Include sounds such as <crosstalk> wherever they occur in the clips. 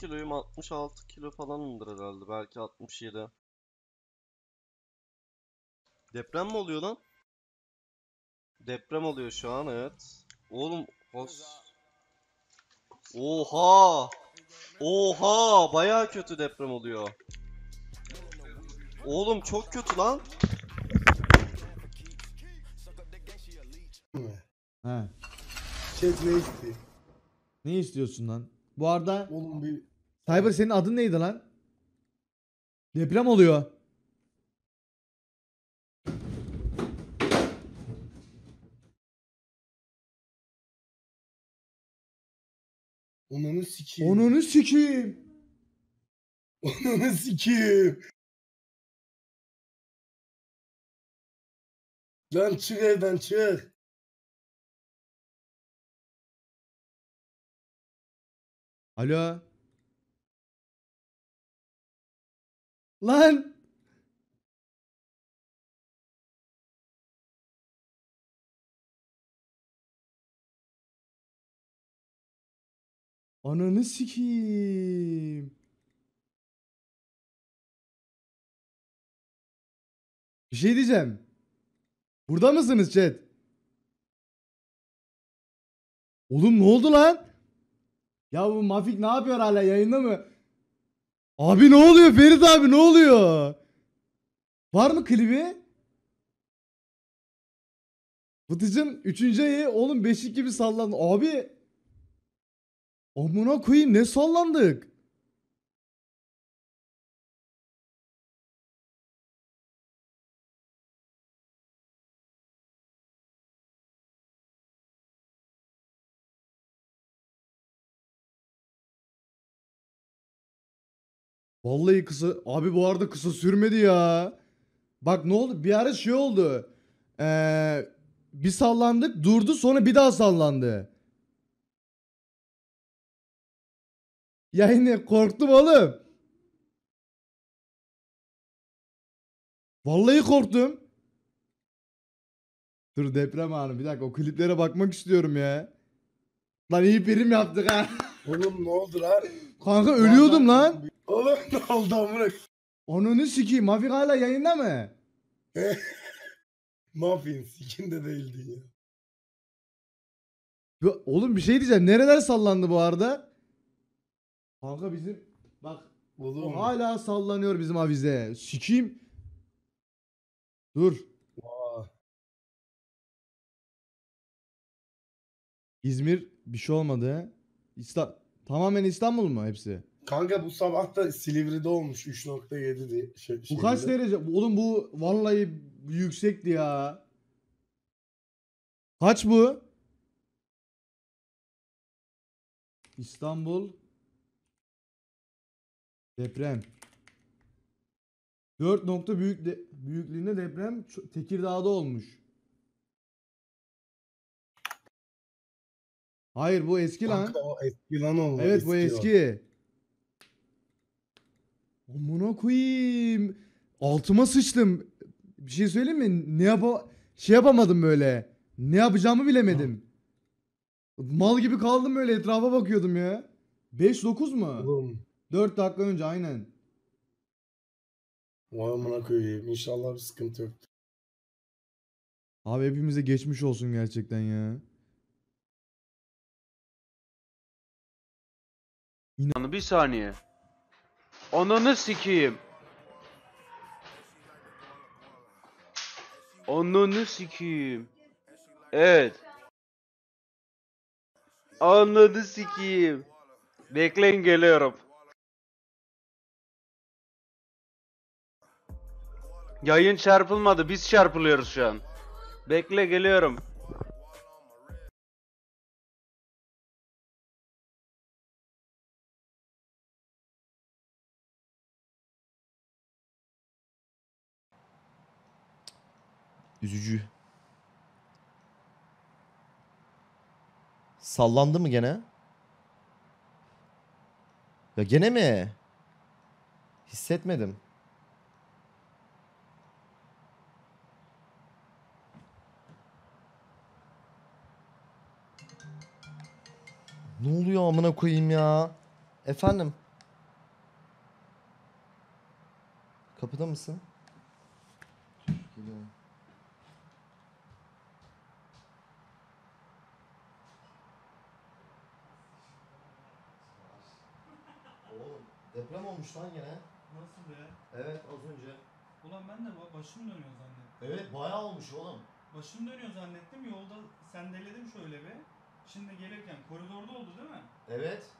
Kiloyum? 66 kilo falanımdır herhalde. Belki 67. Deprem mi oluyor lan? Deprem oluyor şu an evet. Oğlum hos... Oha! Oha! Baya kötü deprem oluyor. Oğlum çok kötü lan. He. Chat ne istiyor? Ne istiyorsun lan? Bu arada Oğlum bir Cyber senin adın neydi lan? Deprem oluyor. onunu sikeyim. Onunu sikeyim. Onunu sikeyim. Lan çık evden çık. Alo. Lan. Ananı sikeyim. Bir şey diyeceğim. Burada mısınız chat? Oğlum ne oldu lan? Ya bu Mafik ne yapıyor hala yayında mı? Abi ne oluyor Ferit abi ne oluyor? Var mı klibi? Fıtıcın 3. ayı oğlum beşik gibi sallandı. Abi Amına koyayım ne sallandık? Vallahi kısa abi bu arada kısa sürmedi ya. Bak ne oldu? Bir ara şey oldu. Ee, bir sallandık durdu sonra bir daha sallandı. Ya yine korktum oğlum. Vallahi korktum. Dur deprem anı bir dakika o kliplere bakmak istiyorum ya. Lan iyi prim yaptık ha. <laughs> Oğlum ne oldu lan? Kanka ölüyordum lan. Oğlum ne oldu amına? Ananı sikeyim. Mafik hala yayında mı? <laughs> Muffin sikinde değildin ya. Bu- Oğlum bir şey diyeceğim. Nereler sallandı bu arada? Kanka bizim bak Oğlum. hala sallanıyor bizim avize. Sikeyim. Dur. İzmir bir şey olmadı. İsta Tamamen İstanbul mu hepsi? Kanka bu sabah da Silivri'de olmuş 3.7 diye. Şey, Bu kaç derece? Oğlum bu vallahi yüksekti ya. Kaç bu? İstanbul deprem. 4 nokta büyük de, büyüklüğünde deprem Tekirdağ'da olmuş. Hayır bu eski lan. Kanka o eski lan oğlum. Evet bu o. eski. Amına koyayım. Altıma sıçtım. Bir şey söyleyeyim mi? Ne yapa şey yapamadım böyle. Ne yapacağımı bilemedim. Mal gibi kaldım böyle etrafa bakıyordum ya. 5-9 mu? Oğlum. 4 dakika önce aynen. Vay amına koyayım. İnşallah bir sıkıntı yok. Abi hepimize geçmiş olsun gerçekten ya. Anı bir saniye. Ananı sikeyim. Ananı sikeyim. Evet. Ananı sikeyim. Bekleyin geliyorum. Yayın çarpılmadı. Biz çarpılıyoruz şu an. Bekle geliyorum. Üzücü. Sallandı mı gene? Ya gene mi? Hissetmedim. Ne oluyor amına koyayım ya? Efendim. Kapıda mısın? Geliyorum. Deprem olmuş lan gene. Nasıl be? Evet az önce. Ulan ben de ba- başım dönüyor zannettim. Evet bayağı olmuş oğlum. Başım dönüyor zannettim. Yolda sendeledim şöyle bir. Şimdi gelirken koridorda oldu değil mi? Evet.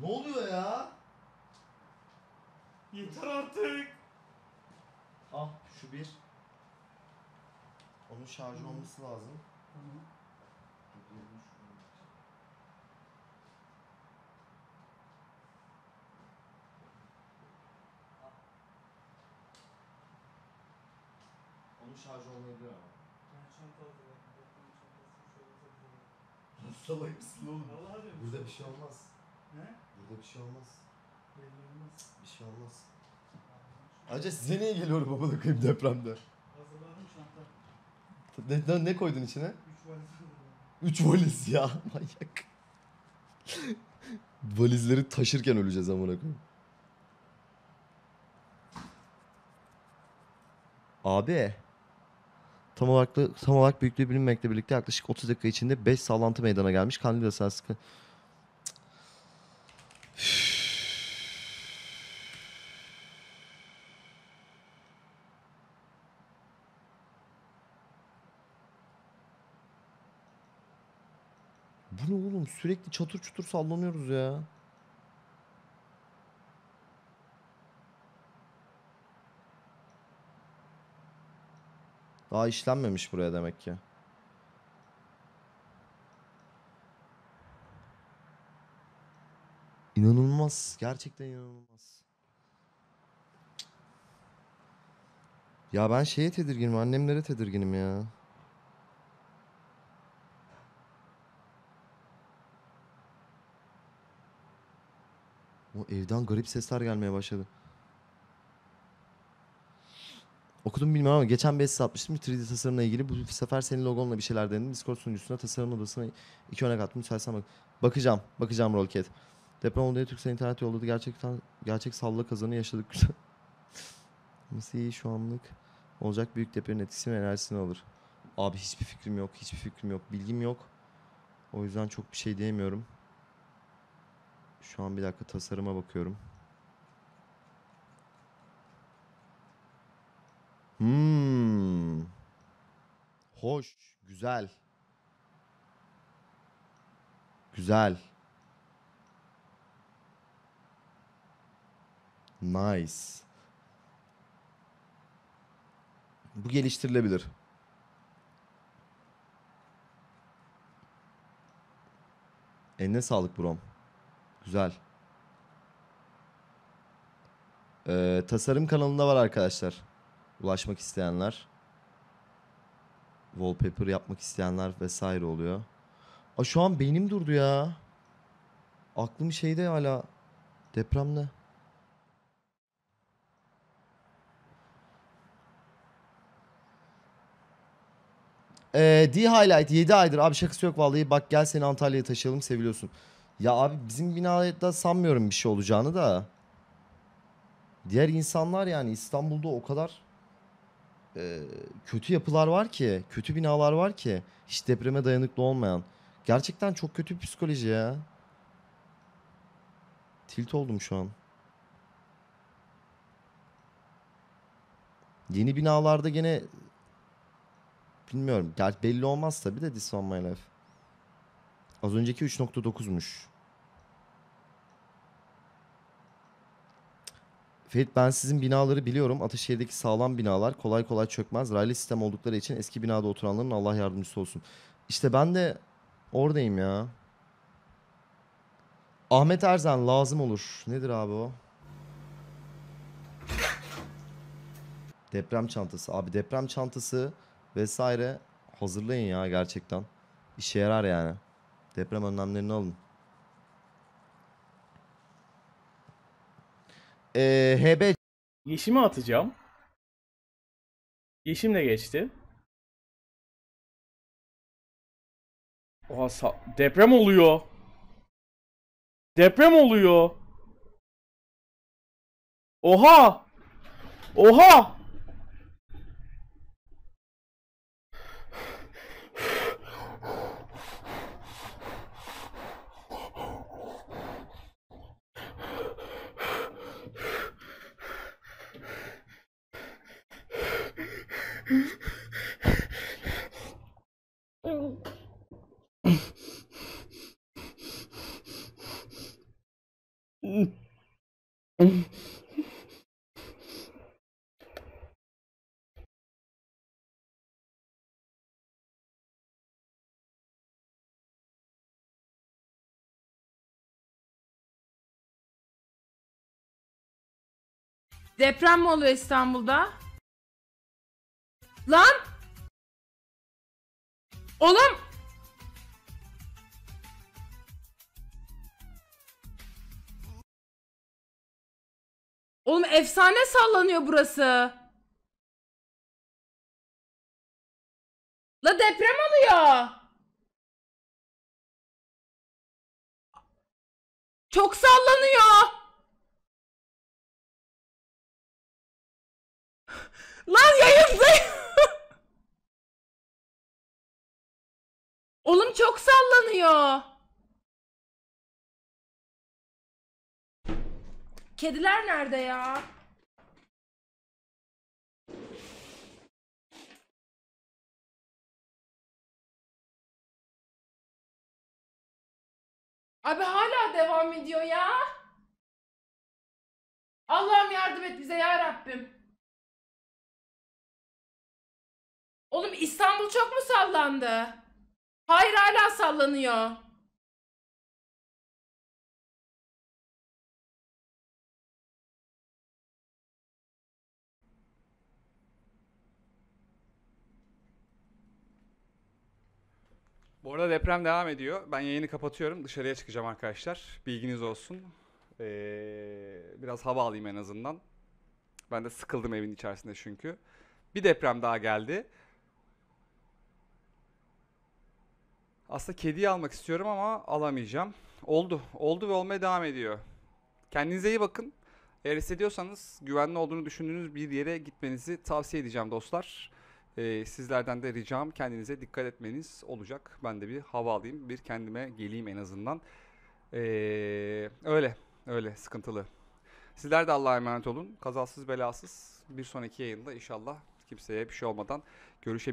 Ne oluyor ya? Yeter artık. Ah şu bir. Onun şarjı olması lazım. Onun şarjı olmayabilir ama. Ben çanta hazırladım. Deprem çantasını şöyle mısın oğlum? Vallahi diyorum. Burada bir şey olmaz. Ne? Burada bir şey olmaz. Belli olmaz. Bir şey olmaz. Ayrıca size niye geliyorum babalı koyayım depremde? Hazırladım çanta. Ne, ne, ne koydun içine? Üç valiz hazırladım. Üç valiz ya <laughs> manyak. Valizleri taşırken öleceğiz amına koyayım. Abi. Tam olarak da, tam olarak büyüklüğü bilinmekle birlikte yaklaşık 30 dakika içinde 5 sallantı meydana gelmiş. Kandil esası. Bu ne oğlum? Sürekli çatır çutur sallanıyoruz ya. Daha işlenmemiş buraya demek ki. İnanılmaz. Gerçekten inanılmaz. Ya ben şeye tedirginim. Annemlere tedirginim ya. O evden garip sesler gelmeye başladı. Okudum bilmiyorum ama geçen bir essay atmıştım 3D tasarımla ilgili. Bu sefer senin logonla bir şeyler denedim. Discord sunucusuna tasarım odasına iki örnek attım. Müsaitsen bak. Bakacağım. Bakacağım Rollcat. Deprem oldu diye Türksel internet yolladı. Gerçekten gerçek salla kazanı yaşadık. <laughs> Nasıl iyi şu anlık. Olacak büyük depremin etkisi ve enerjisini alır. Abi hiçbir fikrim yok. Hiçbir fikrim yok. Bilgim yok. O yüzden çok bir şey diyemiyorum. Şu an bir dakika tasarıma bakıyorum. Hmm. Hoş, güzel. Güzel. Nice. Bu geliştirilebilir. Eline sağlık brom. Güzel. Ee, tasarım kanalında var arkadaşlar. Ulaşmak isteyenler. Wallpaper yapmak isteyenler vesaire oluyor. Aa, şu an beynim durdu ya. Aklım şeyde hala. Depremde. Ee, D-Highlight 7 aydır. Abi şakası yok vallahi. Bak gel seni Antalya'ya taşıyalım seviliyorsun. Ya abi bizim binada sanmıyorum bir şey olacağını da. Diğer insanlar yani İstanbul'da o kadar e, kötü yapılar var ki, kötü binalar var ki hiç depreme dayanıklı olmayan. Gerçekten çok kötü bir psikoloji ya. Tilt oldum şu an. Yeni binalarda gene bilmiyorum. Gerçi belli olmaz tabi de This One My Life. Az önceki 3.9'muş. Ferit ben sizin binaları biliyorum. Ataşehir'deki sağlam binalar kolay kolay çökmez. Raylı sistem oldukları için eski binada oturanların Allah yardımcısı olsun. İşte ben de oradayım ya. Ahmet Erzen lazım olur. Nedir abi o? Deprem çantası. Abi deprem çantası vesaire hazırlayın ya gerçekten. İşe yarar yani. Deprem önlemlerini alın. Ee, HB Yeşimi atacağım. Yeşim de geçti. Oha sa- deprem oluyor. Deprem oluyor. Oha! Oha! Deprem mi oluyor İstanbul'da? Lan! Oğlum! Oğlum efsane sallanıyor burası. La deprem oluyor. Çok sallanıyor. Lan yayındayım. <laughs> Oğlum çok sallanıyor. Kediler nerede ya? Abi hala devam ediyor ya. Allah'ım yardım et bize ya Rabbim. Oğlum İstanbul çok mu sallandı? Hayır hala sallanıyor. Bu arada deprem devam ediyor. Ben yayını kapatıyorum. Dışarıya çıkacağım arkadaşlar. Bilginiz olsun. Ee, biraz hava alayım en azından. Ben de sıkıldım evin içerisinde çünkü. Bir deprem daha geldi. Aslında kediyi almak istiyorum ama alamayacağım. Oldu. Oldu ve olmaya devam ediyor. Kendinize iyi bakın. Eğer hissediyorsanız güvenli olduğunu düşündüğünüz bir yere gitmenizi tavsiye edeceğim dostlar. Ee, sizlerden de ricam kendinize dikkat etmeniz olacak. Ben de bir hava alayım, bir kendime geleyim en azından. Ee, öyle, öyle sıkıntılı. Sizler de Allah'a emanet olun. Kazasız belasız bir sonraki yayında inşallah kimseye bir şey olmadan görüşebiliriz.